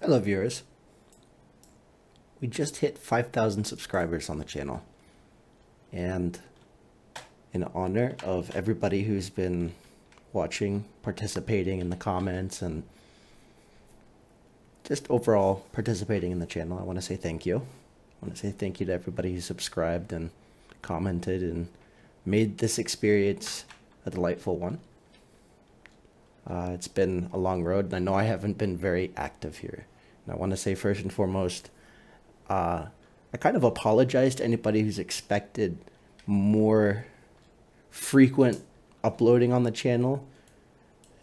Hello viewers. We just hit 5,000 subscribers on the channel. And in honor of everybody who's been watching, participating in the comments, and just overall participating in the channel, I want to say thank you. I want to say thank you to everybody who subscribed and commented and made this experience a delightful one. Uh, it's been a long road, and I know I haven't been very active here. And I want to say first and foremost, uh, I kind of apologize to anybody who's expected more frequent uploading on the channel.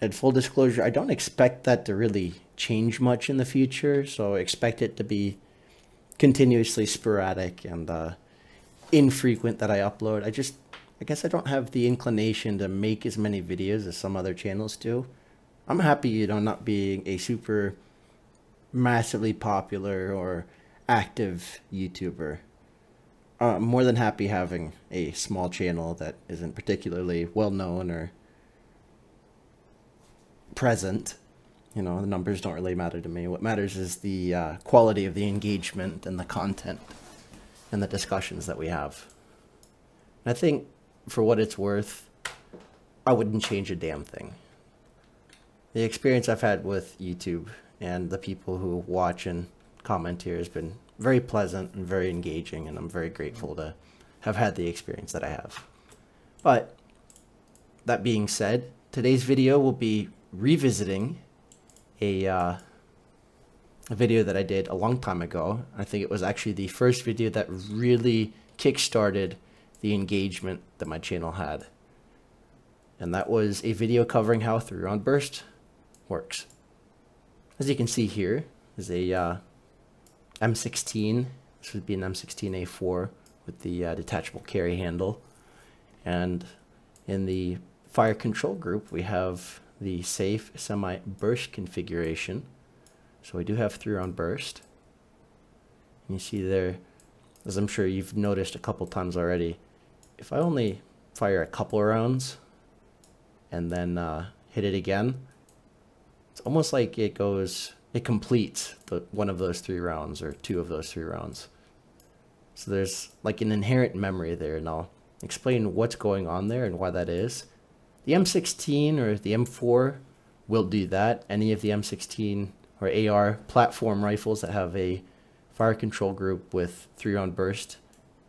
And full disclosure, I don't expect that to really change much in the future, so expect it to be continuously sporadic and uh, infrequent that I upload. I just I guess I don't have the inclination to make as many videos as some other channels do. I'm happy, you know, not being a super massively popular or active YouTuber. Uh, I'm more than happy having a small channel that isn't particularly well known or present. You know, the numbers don't really matter to me. What matters is the uh, quality of the engagement and the content and the discussions that we have. And I think for what it's worth, I wouldn't change a damn thing. The experience I've had with YouTube and the people who watch and comment here has been very pleasant and very engaging, and I'm very grateful to have had the experience that I have. But that being said, today's video will be revisiting a, uh, a video that I did a long time ago. I think it was actually the first video that really kickstarted the engagement that my channel had. And that was a video covering how Three Round Burst works. As you can see here is a uh, M16. This would be an M16A4 with the uh, detachable carry handle. And in the fire control group, we have the safe semi-burst configuration. So we do have three round burst. And you see there, as I'm sure you've noticed a couple times already, if I only fire a couple rounds and then uh, hit it again, almost like it goes, it completes the, one of those three rounds or two of those three rounds. So there's like an inherent memory there, and I'll explain what's going on there and why that is. The M16 or the M4 will do that. Any of the M16 or AR platform rifles that have a fire control group with three round burst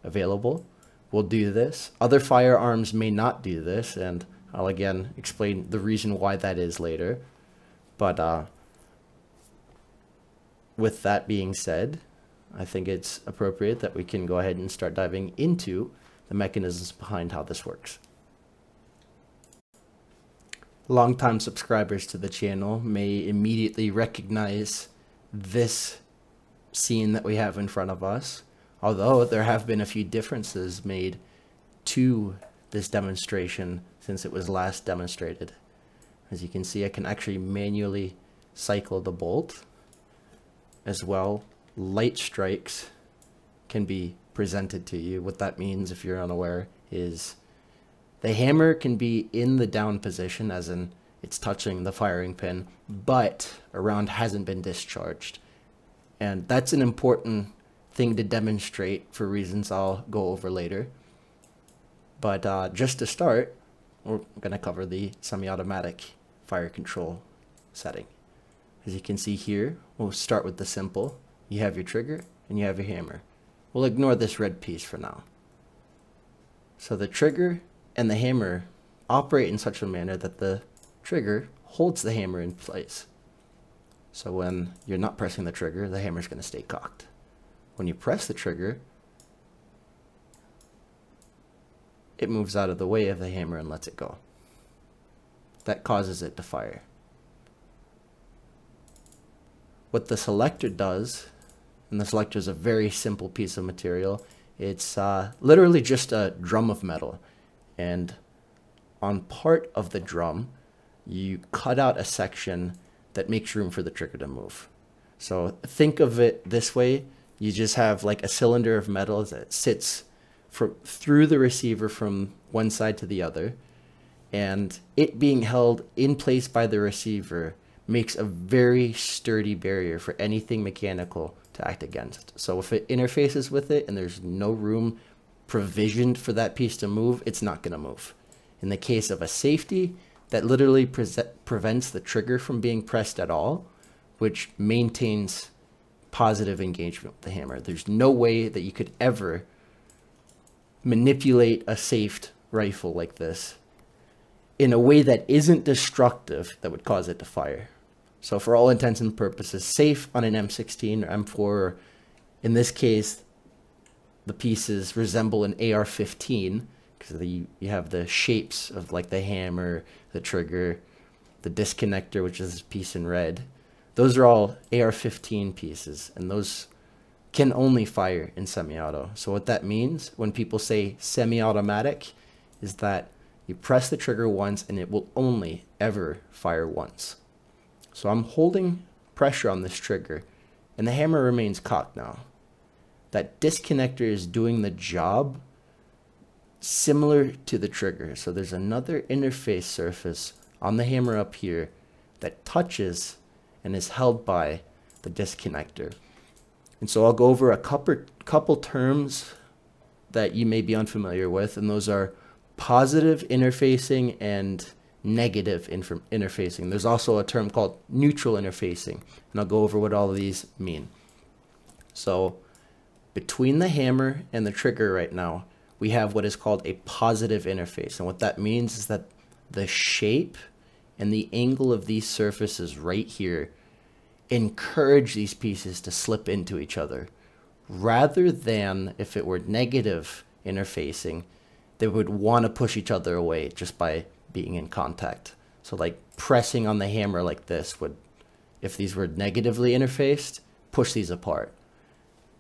available will do this. Other firearms may not do this, and I'll again explain the reason why that is later. But uh, with that being said, I think it's appropriate that we can go ahead and start diving into the mechanisms behind how this works. Longtime subscribers to the channel may immediately recognize this scene that we have in front of us although there have been a few differences made to this demonstration since it was last demonstrated. As you can see, I can actually manually cycle the bolt as well. Light strikes can be presented to you. What that means, if you're unaware, is the hammer can be in the down position, as in it's touching the firing pin, but a round hasn't been discharged. And that's an important thing to demonstrate for reasons I'll go over later. But uh, just to start, we're going to cover the semi-automatic fire control setting. As you can see here, we'll start with the simple. You have your trigger and you have your hammer. We'll ignore this red piece for now. So the trigger and the hammer operate in such a manner that the trigger holds the hammer in place. So when you're not pressing the trigger, the hammer is going to stay cocked. When you press the trigger, it moves out of the way of the hammer and lets it go. That causes it to fire. What the selector does, and the selector is a very simple piece of material, it's uh, literally just a drum of metal. And on part of the drum, you cut out a section that makes room for the trigger to move. So think of it this way you just have like a cylinder of metal that sits from through the receiver from one side to the other and it being held in place by the receiver makes a very sturdy barrier for anything mechanical to act against. So if it interfaces with it and there's no room provisioned for that piece to move, it's not going to move. In the case of a safety, that literally pre prevents the trigger from being pressed at all, which maintains positive engagement with the hammer. There's no way that you could ever manipulate a safed rifle like this in a way that isn't destructive that would cause it to fire. So for all intents and purposes, safe on an M16 or M4, or in this case, the pieces resemble an AR-15 because you, you have the shapes of like the hammer, the trigger, the disconnector, which is this piece in red. Those are all AR-15 pieces, and those can only fire in semi-auto. So what that means when people say semi-automatic is that you press the trigger once and it will only ever fire once. So I'm holding pressure on this trigger and the hammer remains cocked now. That disconnector is doing the job similar to the trigger. So there's another interface surface on the hammer up here that touches and is held by the disconnector. And so I'll go over a couple, couple terms that you may be unfamiliar with, and those are positive interfacing and negative interfacing. There's also a term called neutral interfacing, and I'll go over what all of these mean. So between the hammer and the trigger right now, we have what is called a positive interface. And what that means is that the shape and the angle of these surfaces right here encourage these pieces to slip into each other rather than if it were negative interfacing they would want to push each other away just by being in contact. So like pressing on the hammer like this would, if these were negatively interfaced, push these apart.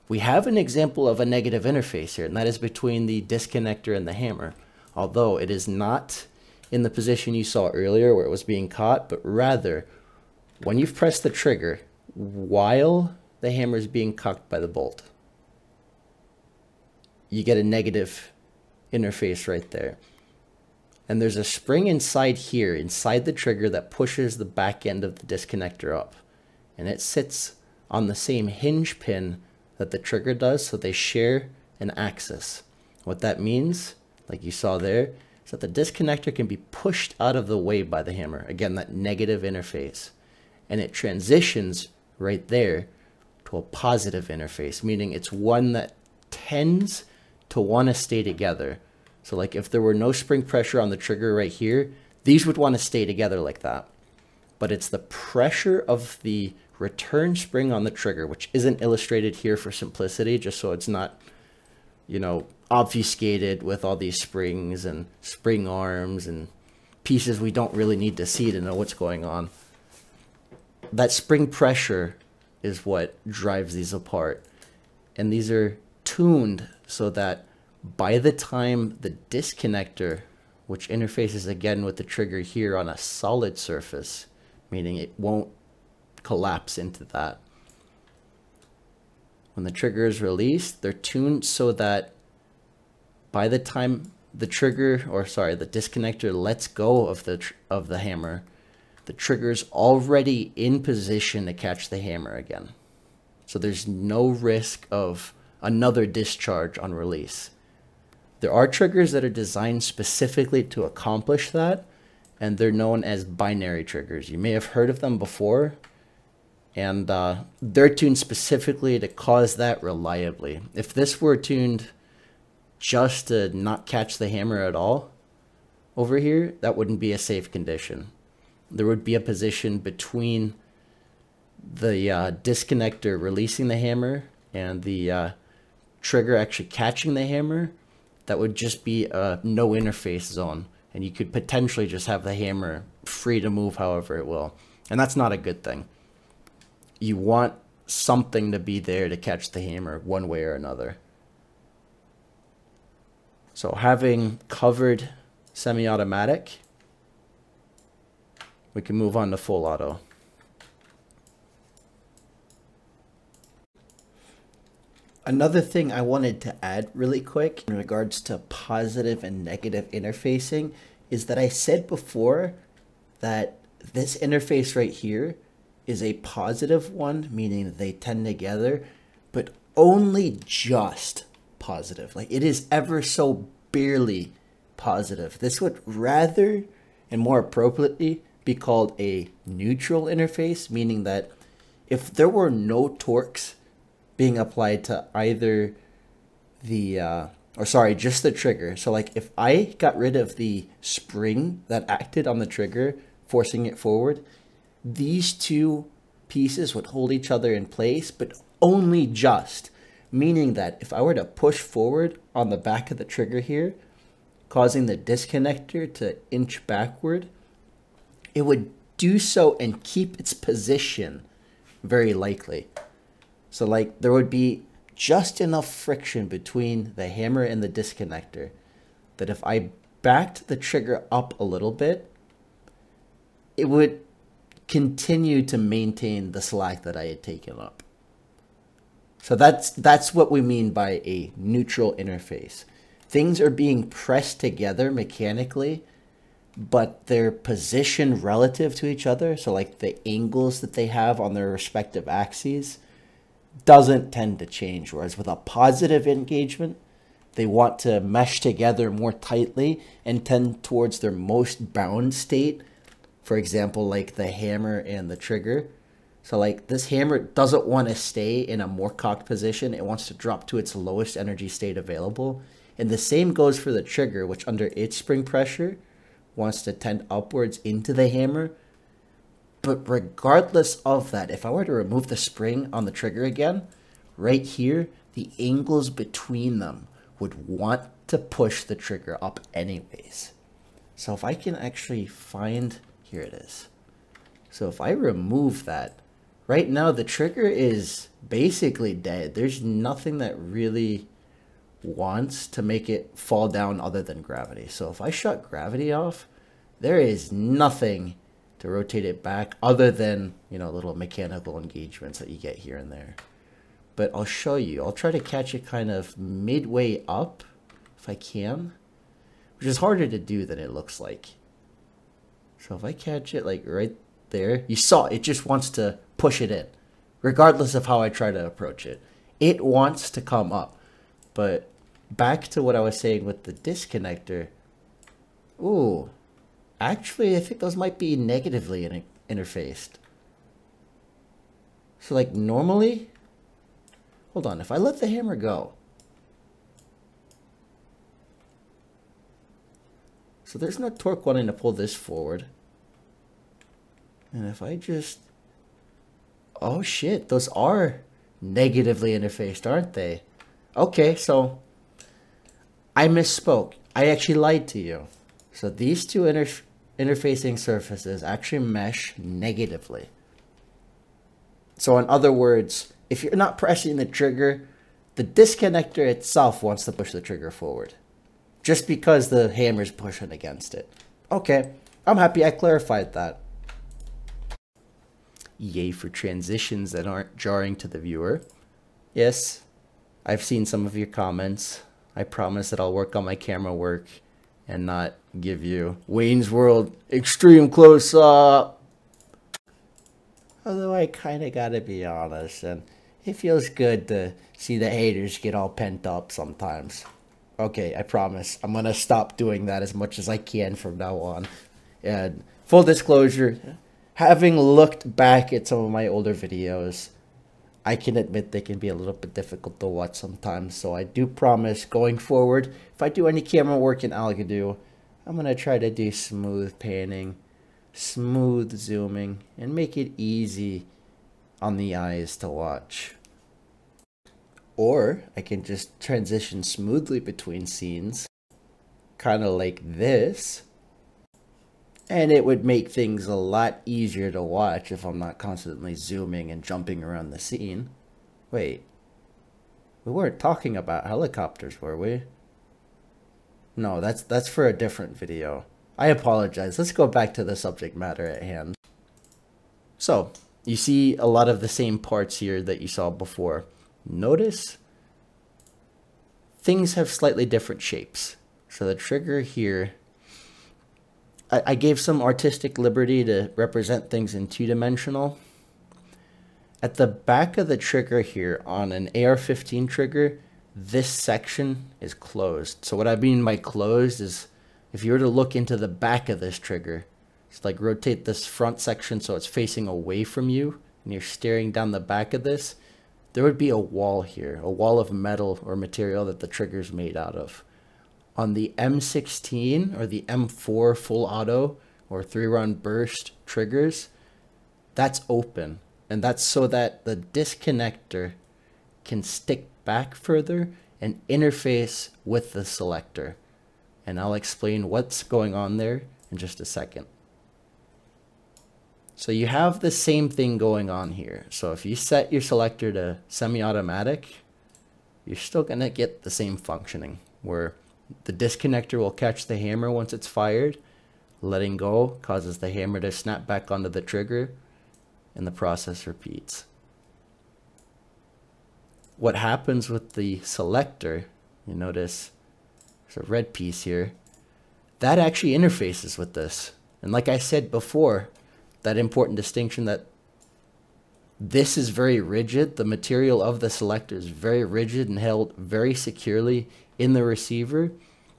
We have an example of a negative interface here, and that is between the disconnector and the hammer. Although it is not in the position you saw earlier where it was being caught, but rather when you've pressed the trigger while the hammer is being cocked by the bolt, you get a negative interface right there. And there's a spring inside here, inside the trigger that pushes the back end of the disconnector up. And it sits on the same hinge pin that the trigger does, so they share an axis. What that means, like you saw there, is that the disconnector can be pushed out of the way by the hammer. Again, that negative interface. And it transitions right there to a positive interface, meaning it's one that tends to want to stay together. So like if there were no spring pressure on the trigger right here, these would want to stay together like that. But it's the pressure of the return spring on the trigger, which isn't illustrated here for simplicity, just so it's not, you know, obfuscated with all these springs and spring arms and pieces we don't really need to see to know what's going on. That spring pressure is what drives these apart. And these are tuned so that by the time the disconnector, which interfaces again with the trigger here on a solid surface, meaning it won't collapse into that. When the trigger is released, they're tuned so that by the time the trigger, or sorry, the disconnector lets go of the, of the hammer, the trigger's already in position to catch the hammer again. So there's no risk of another discharge on release. There are triggers that are designed specifically to accomplish that, and they're known as binary triggers. You may have heard of them before, and uh, they're tuned specifically to cause that reliably. If this were tuned just to not catch the hammer at all over here, that wouldn't be a safe condition. There would be a position between the uh, disconnector releasing the hammer and the uh, trigger actually catching the hammer, that would just be a no interface zone. And you could potentially just have the hammer free to move however it will. And that's not a good thing. You want something to be there to catch the hammer one way or another. So having covered semi-automatic, we can move on to full auto. Another thing I wanted to add really quick in regards to positive and negative interfacing is that I said before that this interface right here is a positive one, meaning they tend together, but only just positive. Like it is ever so barely positive. This would rather and more appropriately be called a neutral interface, meaning that if there were no torques being applied to either the, uh, or sorry, just the trigger. So like if I got rid of the spring that acted on the trigger, forcing it forward, these two pieces would hold each other in place, but only just. Meaning that if I were to push forward on the back of the trigger here, causing the disconnector to inch backward, it would do so and keep its position very likely. So like there would be just enough friction between the hammer and the disconnector that if I backed the trigger up a little bit, it would continue to maintain the slack that I had taken up. So that's that's what we mean by a neutral interface. Things are being pressed together mechanically, but their position relative to each other, so like the angles that they have on their respective axes, doesn't tend to change. Whereas with a positive engagement, they want to mesh together more tightly and tend towards their most bound state for example, like the hammer and the trigger. So like this hammer doesn't want to stay in a more cocked position. It wants to drop to its lowest energy state available. And the same goes for the trigger, which under its spring pressure wants to tend upwards into the hammer. But regardless of that, if I were to remove the spring on the trigger again, right here, the angles between them would want to push the trigger up anyways. So if I can actually find here it is. So if I remove that, right now the trigger is basically dead. There's nothing that really wants to make it fall down other than gravity. So if I shut gravity off, there is nothing to rotate it back other than, you know, little mechanical engagements that you get here and there. But I'll show you. I'll try to catch it kind of midway up if I can, which is harder to do than it looks like. So if I catch it like right there, you saw it just wants to push it in, regardless of how I try to approach it. It wants to come up. But back to what I was saying with the disconnector. Ooh, actually, I think those might be negatively in interfaced. So like normally, hold on, if I let the hammer go, So there's no torque wanting to pull this forward. And if I just... Oh shit, those are negatively interfaced, aren't they? Okay, so I misspoke. I actually lied to you. So these two inter interfacing surfaces actually mesh negatively. So in other words, if you're not pressing the trigger, the disconnector itself wants to push the trigger forward just because the hammer's pushing against it. Okay, I'm happy I clarified that. Yay for transitions that aren't jarring to the viewer. Yes, I've seen some of your comments. I promise that I'll work on my camera work and not give you Wayne's World extreme close up. Although I kind of gotta be honest, and it feels good to see the haters get all pent up sometimes. Okay, I promise. I'm gonna stop doing that as much as I can from now on. And full disclosure, having looked back at some of my older videos, I can admit they can be a little bit difficult to watch sometimes. So I do promise going forward, if I do any camera work in Algodoo, I'm gonna try to do smooth panning, smooth zooming, and make it easy on the eyes to watch. Or I can just transition smoothly between scenes, kind of like this. And it would make things a lot easier to watch if I'm not constantly zooming and jumping around the scene. Wait, we weren't talking about helicopters, were we? No, that's that's for a different video. I apologize. Let's go back to the subject matter at hand. So, you see a lot of the same parts here that you saw before notice things have slightly different shapes. So the trigger here I, I gave some artistic liberty to represent things in two dimensional. At the back of the trigger here on an AR-15 trigger, this section is closed. So what I mean by closed is if you were to look into the back of this trigger, just like rotate this front section so it's facing away from you and you're staring down the back of this, there would be a wall here, a wall of metal or material that the trigger is made out of. On the M16 or the M4 full auto or three round burst triggers, that's open. And that's so that the disconnector can stick back further and interface with the selector. And I'll explain what's going on there in just a second. So you have the same thing going on here. So if you set your selector to semi-automatic, you're still to get the same functioning where the disconnector will catch the hammer once it's fired. Letting go causes the hammer to snap back onto the trigger and the process repeats. What happens with the selector, you notice there's a red piece here, that actually interfaces with this. And like I said before, that important distinction that this is very rigid. The material of the selector is very rigid and held very securely in the receiver.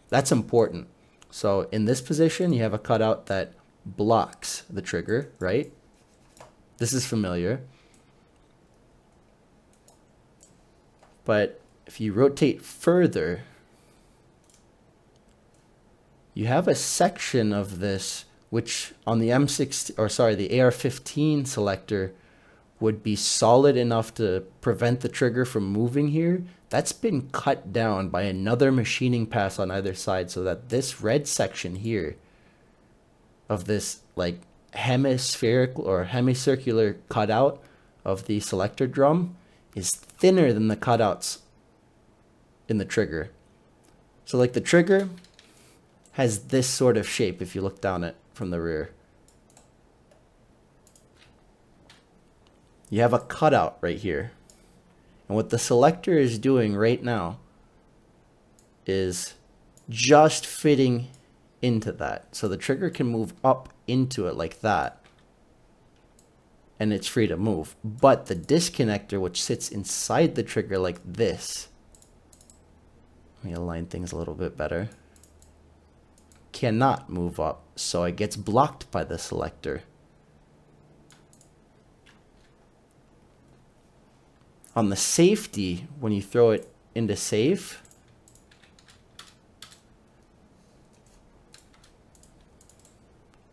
That's important. So in this position, you have a cutout that blocks the trigger, right? This is familiar. But if you rotate further, you have a section of this which on the M6 or sorry, the AR-15 selector would be solid enough to prevent the trigger from moving here. That's been cut down by another machining pass on either side so that this red section here of this like hemispherical or hemicircular cutout of the selector drum is thinner than the cutouts in the trigger. So like the trigger has this sort of shape if you look down it from the rear. You have a cutout right here. And what the selector is doing right now is just fitting into that. So the trigger can move up into it like that. And it's free to move. But the disconnector, which sits inside the trigger like this, let me align things a little bit better, cannot move up. So it gets blocked by the selector. On the safety, when you throw it into safe,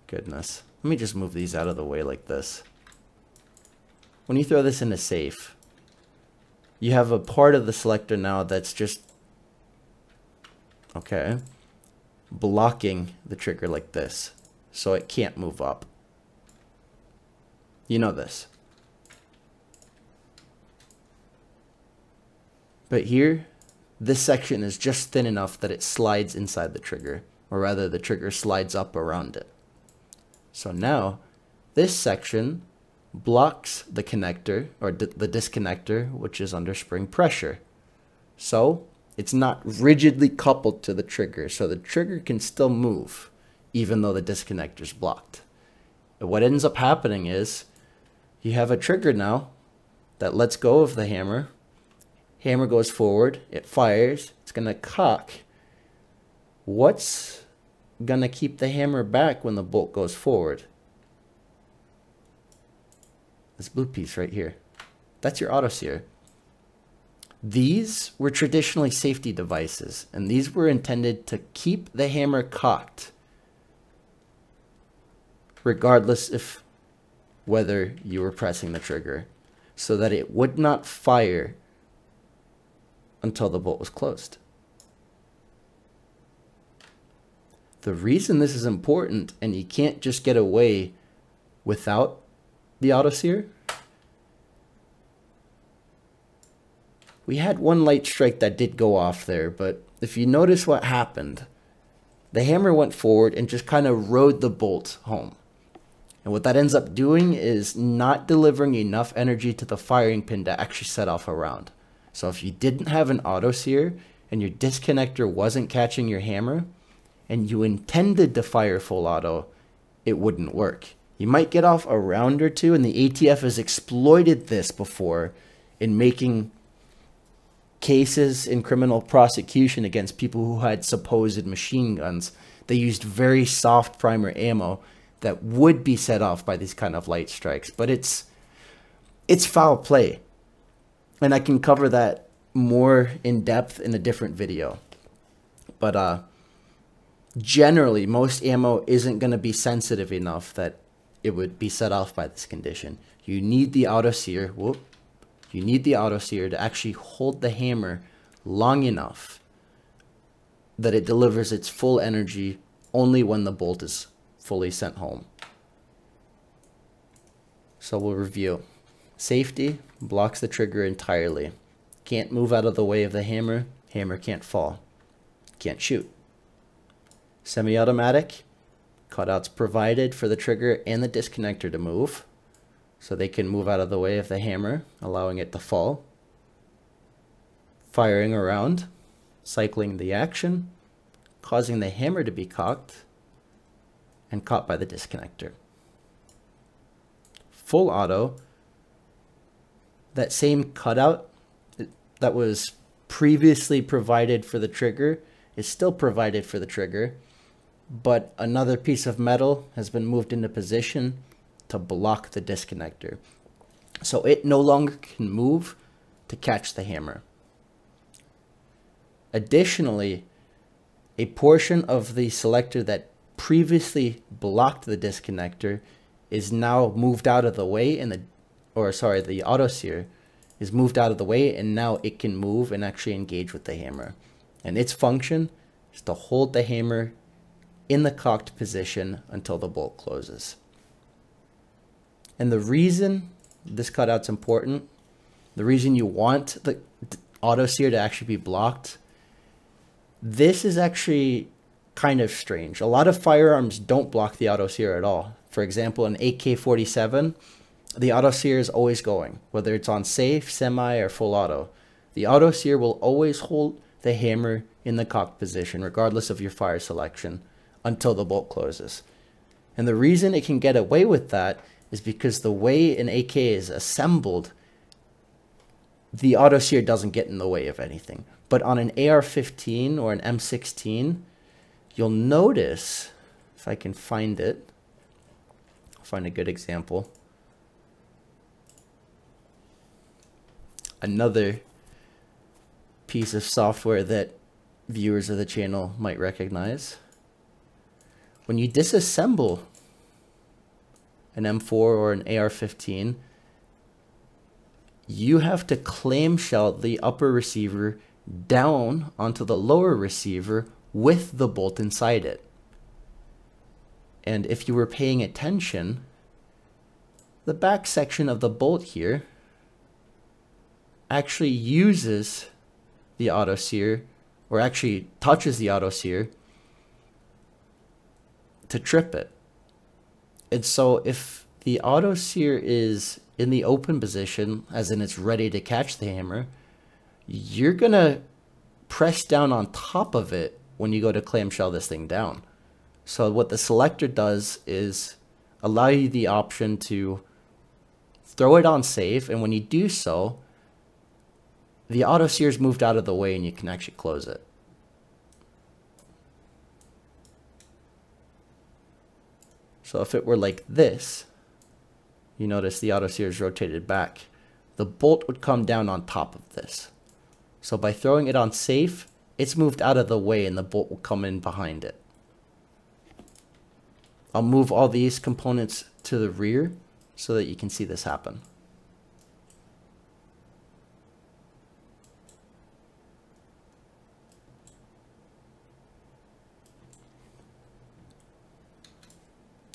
Goodness. Let me just move these out of the way like this. When you throw this into safe, you have a part of the selector now that's just, okay, blocking the trigger like this. So it can't move up. You know this. But here, this section is just thin enough that it slides inside the trigger, or rather the trigger slides up around it. So now this section blocks the connector or the disconnector, which is under spring pressure. So it's not rigidly coupled to the trigger. So the trigger can still move even though the disconnector is blocked. And what ends up happening is you have a trigger now that lets go of the hammer. Hammer goes forward, it fires, it's going to cock. What's gonna keep the hammer back when the bolt goes forward. This blue piece right here. That's your auto sear. These were traditionally safety devices, and these were intended to keep the hammer cocked, regardless if whether you were pressing the trigger, so that it would not fire until the bolt was closed. The reason this is important and you can't just get away without the auto sear. We had one light strike that did go off there, but if you notice what happened, the hammer went forward and just kind of rode the bolt home. And what that ends up doing is not delivering enough energy to the firing pin to actually set off a round. So if you didn't have an auto sear and your disconnector wasn't catching your hammer, and you intended to fire full auto, it wouldn't work. You might get off a round or two, and the ATF has exploited this before in making cases in criminal prosecution against people who had supposed machine guns. They used very soft primer ammo that would be set off by these kind of light strikes, but it's it's foul play. And I can cover that more in depth in a different video. But uh generally most ammo isn't going to be sensitive enough that it would be set off by this condition. You need the auto sear, whoop, you need the auto sear to actually hold the hammer long enough that it delivers its full energy only when the bolt is fully sent home. So we'll review. Safety blocks the trigger entirely. Can't move out of the way of the hammer, hammer can't fall. Can't shoot. Semi-automatic, cutouts provided for the trigger and the disconnector to move, so they can move out of the way of the hammer, allowing it to fall. Firing around, cycling the action, causing the hammer to be cocked, and caught by the disconnector. Full auto, that same cutout that was previously provided for the trigger is still provided for the trigger, but another piece of metal has been moved into position to block the disconnector. So it no longer can move to catch the hammer. Additionally, a portion of the selector that previously blocked the disconnector is now moved out of the way and the or sorry the auto sear is moved out of the way and now it can move and actually engage with the hammer and its function is to hold the hammer in the cocked position until the bolt closes. And the reason this cutout's important, the reason you want the auto sear to actually be blocked, this is actually kind of strange. A lot of firearms don't block the auto sear at all. For example, an AK-47, the auto sear is always going, whether it's on safe, semi, or full auto. The auto sear will always hold the hammer in the cocked position, regardless of your fire selection until the bolt closes. And the reason it can get away with that is because the way an AK is assembled, the auto sear doesn't get in the way of anything. But on an AR-15 or an M16, you'll notice, if I can find it, I'll find a good example. Another piece of software that viewers of the channel might recognize when you disassemble an M4 or an AR-15, you have to clamshell the upper receiver down onto the lower receiver with the bolt inside it. And if you were paying attention, the back section of the bolt here actually uses the auto sear or actually touches the auto sear to trip it. And so if the auto sear is in the open position, as in it's ready to catch the hammer, you're going to press down on top of it when you go to clamshell this thing down. So what the selector does is allow you the option to throw it on safe, and when you do so, the auto sear's moved out of the way and you can actually close it. So if it were like this, you notice the auto sear's rotated back. The bolt would come down on top of this. So by throwing it on safe, it's moved out of the way and the bolt will come in behind it. I'll move all these components to the rear so that you can see this happen.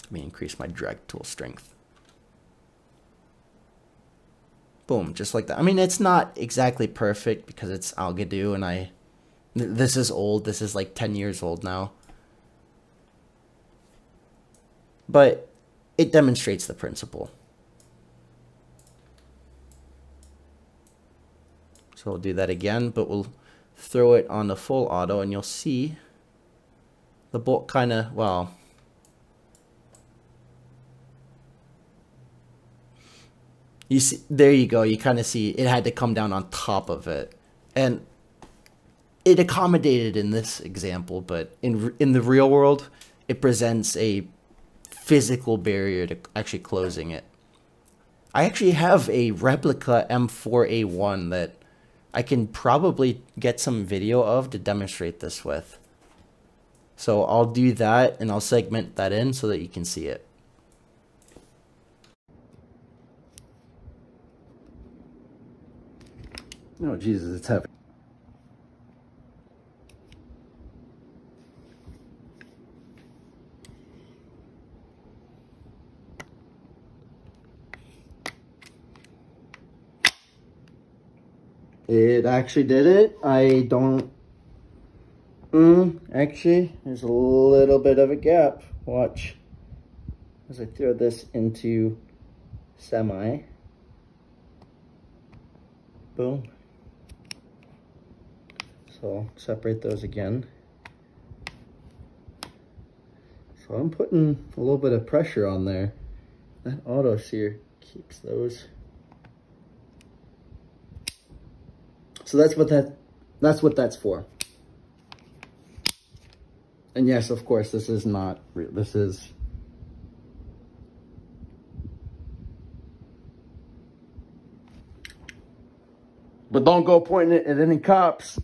Let me increase my drag tool strength. Boom, just like that. I mean, it's not exactly perfect because it's Algodoo and I... This is old. This is like 10 years old now. But it demonstrates the principle. So we'll do that again, but we'll throw it on the full auto and you'll see the bolt kind of, well, you see, there you go. You kind of see it had to come down on top of it. And it accommodated in this example, but in in the real world, it presents a physical barrier to actually closing it. I actually have a replica M4A1 that I can probably get some video of to demonstrate this with. So I'll do that and I'll segment that in so that you can see it. Oh Jesus, it's heavy. It actually did it. I don't... Mm, actually, there's a little bit of a gap. Watch. As I throw this into semi. Boom. So separate those again. So I'm putting a little bit of pressure on there. That auto sear keeps those So that's what that that's what that's for. And yes, of course, this is not real. This is But don't go pointing it at any cops.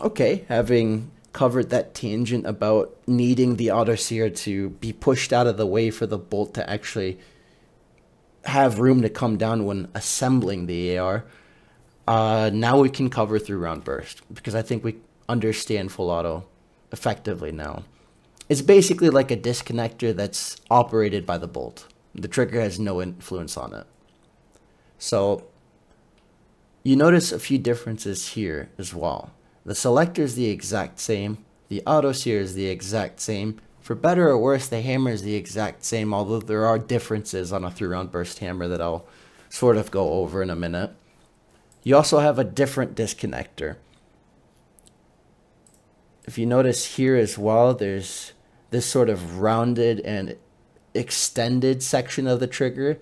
Okay, having covered that tangent about needing the auto sear to be pushed out of the way for the bolt to actually have room to come down when assembling the AR, uh, now we can cover three round burst because I think we understand full auto effectively now. It's basically like a disconnector that's operated by the bolt. The trigger has no influence on it. So you notice a few differences here as well. The selector is the exact same. The auto sear is the exact same. For better or worse, the hammer is the exact same, although there are differences on a three round burst hammer that I'll sort of go over in a minute. You also have a different disconnector. If you notice here as well, there's this sort of rounded and extended section of the trigger.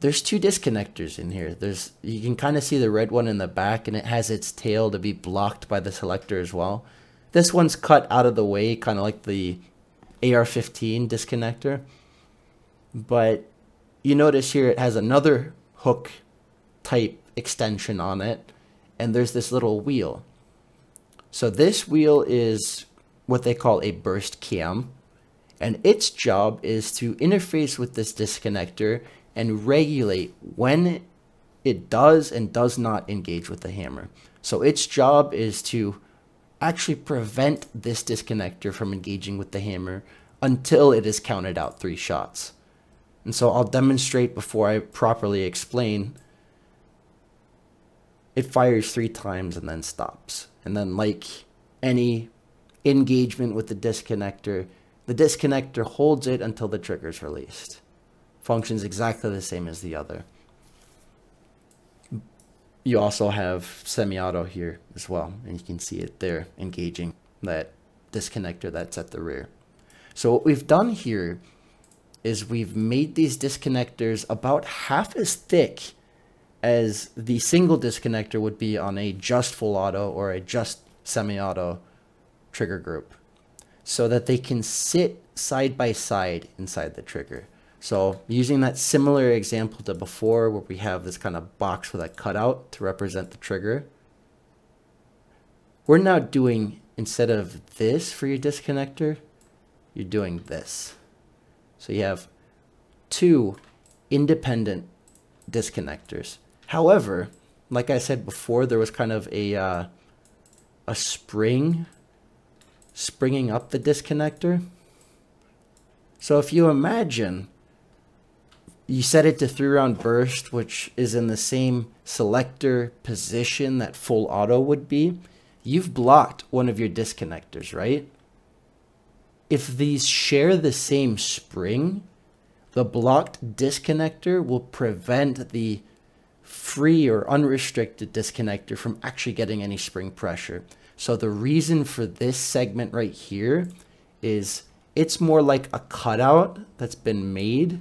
There's two disconnectors in here. There's you can kind of see the red one in the back and it has its tail to be blocked by the selector as well. This one's cut out of the way, kind of like the AR-15 disconnector. But you notice here it has another hook type extension on it, and there's this little wheel. So this wheel is what they call a burst cam, and its job is to interface with this disconnector and regulate when it does and does not engage with the hammer. So its job is to actually prevent this disconnector from engaging with the hammer until it is counted out three shots. And so I'll demonstrate before I properly explain it fires three times and then stops. And then like any engagement with the disconnector, the disconnector holds it until the trigger is released. Functions exactly the same as the other. You also have semi-auto here as well, and you can see it there engaging that disconnector that's at the rear. So what we've done here is we've made these disconnectors about half as thick as the single disconnector would be on a just full auto or a just semi-auto trigger group so that they can sit side by side inside the trigger. So using that similar example to before where we have this kind of box with a cutout to represent the trigger, we're now doing, instead of this for your disconnector, you're doing this. So you have two independent disconnectors. However, like I said before, there was kind of a uh, a spring springing up the disconnector. So if you imagine you set it to three round burst, which is in the same selector position that full auto would be, you've blocked one of your disconnectors, right? If these share the same spring, the blocked disconnector will prevent the free or unrestricted disconnector from actually getting any spring pressure. So the reason for this segment right here is it's more like a cutout that's been made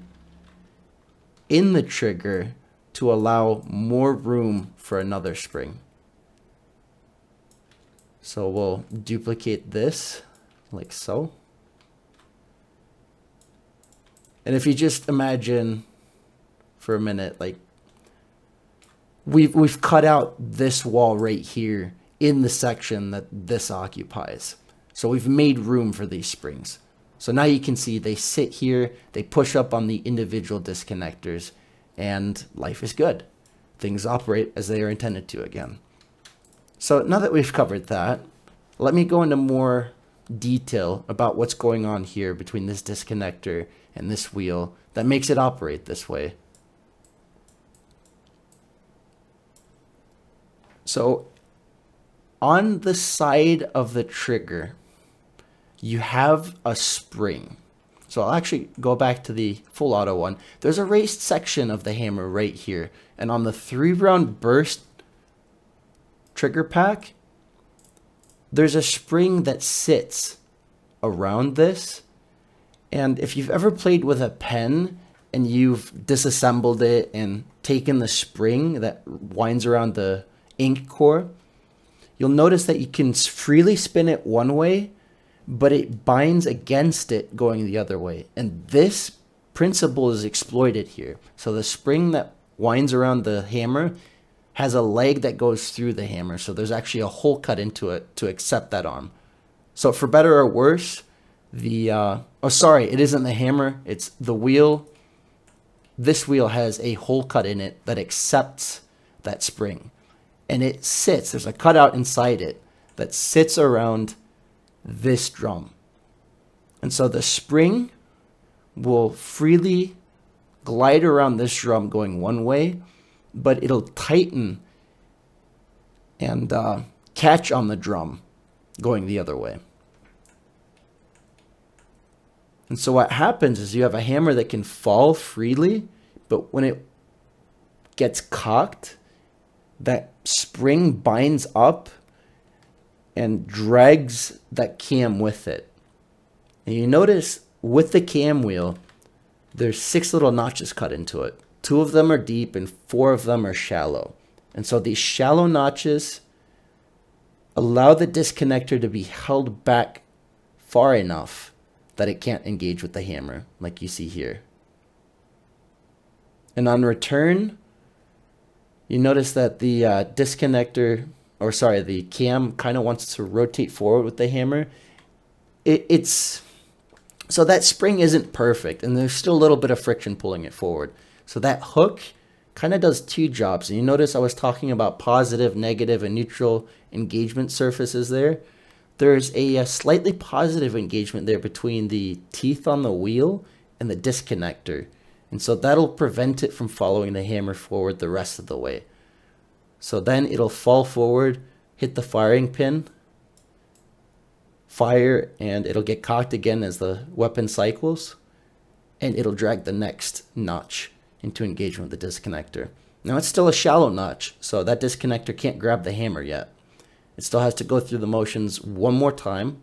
in the trigger to allow more room for another spring. So we'll duplicate this like so. And if you just imagine for a minute, like we've we've cut out this wall right here in the section that this occupies. So we've made room for these springs. So now you can see they sit here, they push up on the individual disconnectors, and life is good. Things operate as they are intended to again. So now that we've covered that, let me go into more detail about what's going on here between this disconnector and this wheel that makes it operate this way. So on the side of the trigger, you have a spring. So I'll actually go back to the full auto one. There's a raised section of the hammer right here. And on the three round burst trigger pack, there's a spring that sits around this. And if you've ever played with a pen and you've disassembled it and taken the spring that winds around the ink core, you'll notice that you can freely spin it one way, but it binds against it going the other way. And this principle is exploited here. So the spring that winds around the hammer has a leg that goes through the hammer. So there's actually a hole cut into it to accept that arm. So for better or worse, the, uh, oh, sorry, it isn't the hammer. It's the wheel. This wheel has a hole cut in it that accepts that spring. And it sits, there's a cutout inside it that sits around this drum. And so the spring will freely glide around this drum going one way but it'll tighten and uh, catch on the drum going the other way. And so what happens is you have a hammer that can fall freely, but when it gets cocked, that spring binds up and drags that cam with it. And you notice with the cam wheel, there's six little notches cut into it. Two of them are deep and four of them are shallow. And so these shallow notches allow the disconnector to be held back far enough that it can't engage with the hammer, like you see here. And on return, you notice that the uh, disconnector, or sorry, the cam kind of wants to rotate forward with the hammer. It, it's so that spring isn't perfect, and there's still a little bit of friction pulling it forward. So that hook kind of does two jobs. And you notice I was talking about positive, negative, and neutral engagement surfaces there. There's a, a slightly positive engagement there between the teeth on the wheel and the disconnector. And so that'll prevent it from following the hammer forward the rest of the way. So then it'll fall forward, hit the firing pin, fire, and it'll get cocked again as the weapon cycles, and it'll drag the next notch into engagement with the disconnector. Now it's still a shallow notch, so that disconnector can't grab the hammer yet. It still has to go through the motions one more time,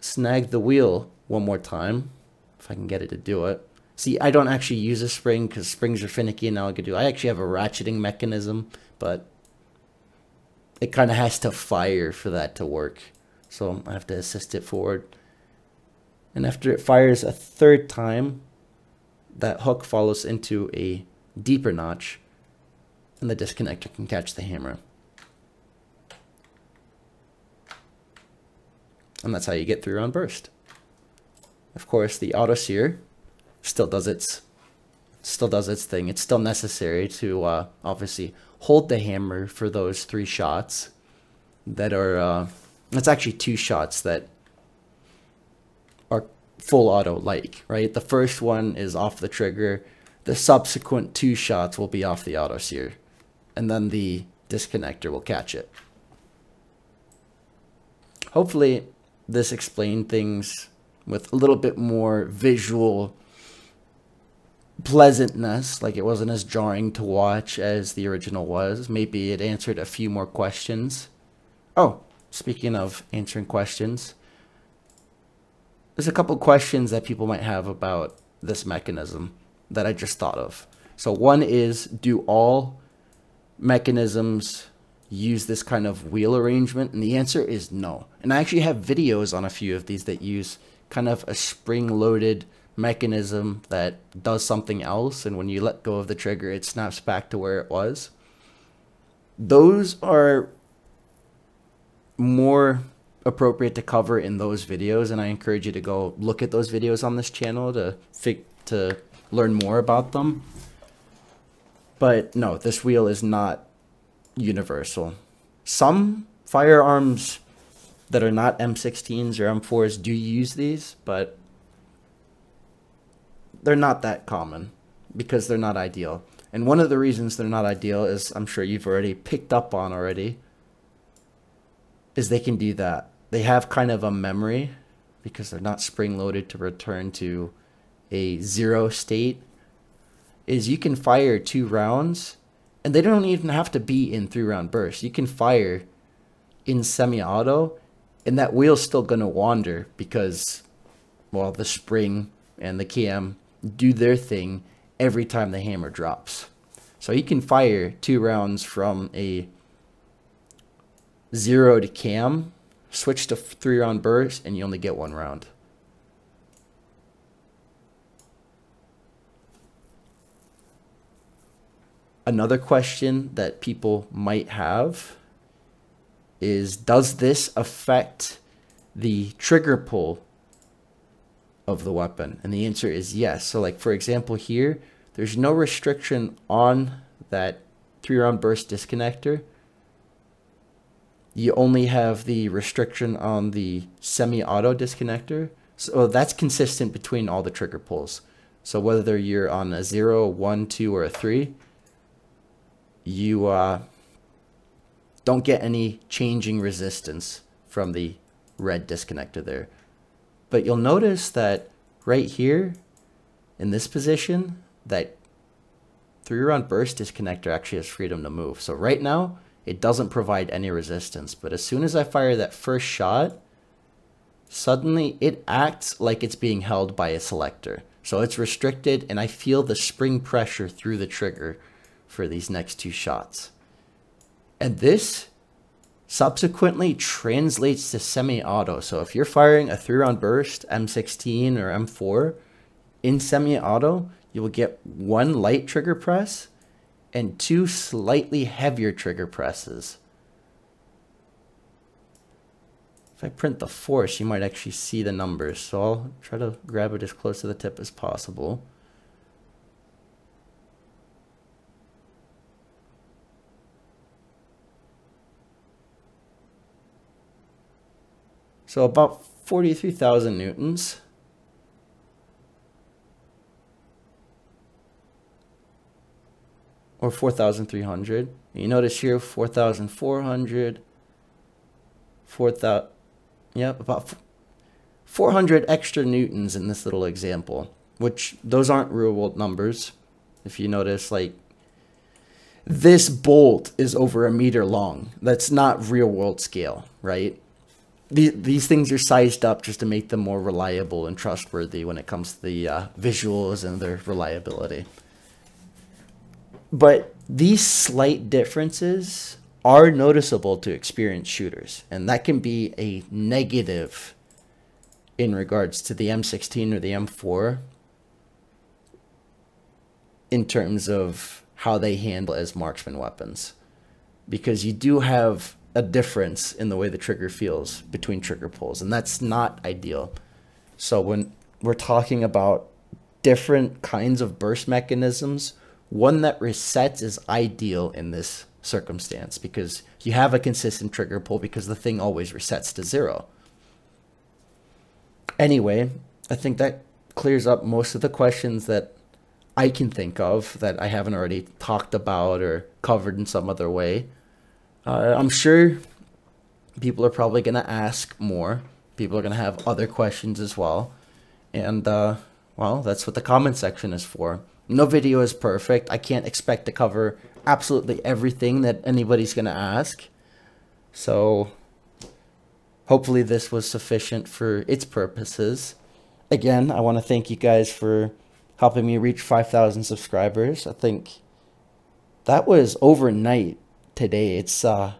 snag the wheel one more time, if I can get it to do it. See, I don't actually use a spring because springs are finicky and all I could do. I actually have a ratcheting mechanism, but it kind of has to fire for that to work. So I have to assist it forward. And after it fires a third time, that hook follows into a deeper notch and the disconnector can catch the hammer. And that's how you get through on burst. Of course, the auto sear still does its still does its thing. It's still necessary to uh, obviously hold the hammer for those three shots that are. Uh, that's actually two shots that are full auto like, right? The first one is off the trigger. The subsequent two shots will be off the auto sear. And then the disconnector will catch it. Hopefully this explained things with a little bit more visual pleasantness, like it wasn't as jarring to watch as the original was. Maybe it answered a few more questions. Oh, speaking of answering questions, there's a couple questions that people might have about this mechanism that I just thought of. So one is, do all mechanisms use this kind of wheel arrangement? And the answer is no. And I actually have videos on a few of these that use kind of a spring-loaded mechanism that does something else. And when you let go of the trigger, it snaps back to where it was. Those are more appropriate to cover in those videos and I encourage you to go look at those videos on this channel to to learn more about them. But no, this wheel is not universal. Some firearms that are not M16s or M4s do use these, but they're not that common because they're not ideal. And one of the reasons they're not ideal is I'm sure you've already picked up on already is they can do that. They have kind of a memory because they're not spring loaded to return to a zero state is you can fire two rounds and they don't even have to be in three round bursts. You can fire in semi auto and that wheel's still going to wander because well the spring and the cam do their thing every time the hammer drops. So you can fire two rounds from a zero to cam, switch to three round burst, and you only get one round. Another question that people might have is Does this affect the trigger pull of the weapon? And the answer is yes. So, like for example, here, there's no restriction on that three round burst disconnector you only have the restriction on the semi-auto disconnector. So that's consistent between all the trigger pulls. So whether you're on a zero, one, two, or a 3, you uh, don't get any changing resistance from the red disconnector there. But you'll notice that right here, in this position, that three round burst disconnector actually has freedom to move. So right now, it doesn't provide any resistance. But as soon as I fire that first shot, suddenly it acts like it's being held by a selector. So it's restricted and I feel the spring pressure through the trigger for these next two shots. And this subsequently translates to semi-auto. So if you're firing a three-round burst, M16 or M4, in semi-auto, you will get one light trigger press and two slightly heavier trigger presses. If I print the force, you might actually see the numbers. So I'll try to grab it as close to the tip as possible. So about 43,000 newtons. or 4,300. You notice here 4,400, 4,000, yep, about 400 extra newtons in this little example, which those aren't real world numbers. If you notice, like this bolt is over a meter long. That's not real world scale, right? These, these things are sized up just to make them more reliable and trustworthy when it comes to the uh, visuals and their reliability. But these slight differences are noticeable to experienced shooters, and that can be a negative in regards to the M16 or the M4 in terms of how they handle as marksman weapons. Because you do have a difference in the way the trigger feels between trigger pulls, and that's not ideal. So when we're talking about different kinds of burst mechanisms, one that resets is ideal in this circumstance because you have a consistent trigger pull because the thing always resets to zero. Anyway, I think that clears up most of the questions that I can think of that I haven't already talked about or covered in some other way. Uh, I'm sure people are probably going to ask more. People are going to have other questions as well. And, uh, well, that's what the comment section is for. No video is perfect. I can't expect to cover absolutely everything that anybody's going to ask. So hopefully this was sufficient for its purposes. again, I want to thank you guys for helping me reach 5,000 subscribers. I think that was overnight today. It's uh,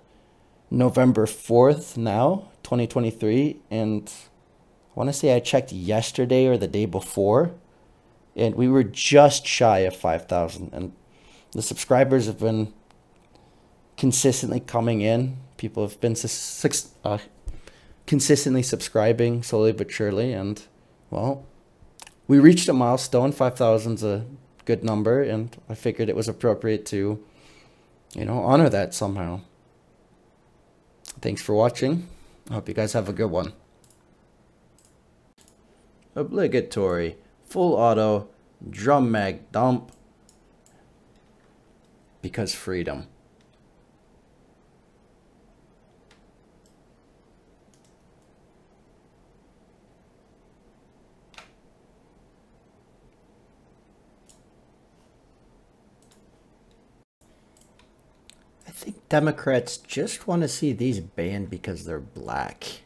November 4th now, 2023. And I want to say I checked yesterday or the day before, and we were just shy of 5,000. And the subscribers have been consistently coming in. People have been uh, consistently subscribing slowly but surely. And, well, we reached a milestone. 5,000 is a good number, and I figured it was appropriate to, you know, honor that somehow. Thanks for watching. I hope you guys have a good one. Obligatory, full auto, drum mag dump, because freedom. Democrats just want to see these banned because they're black.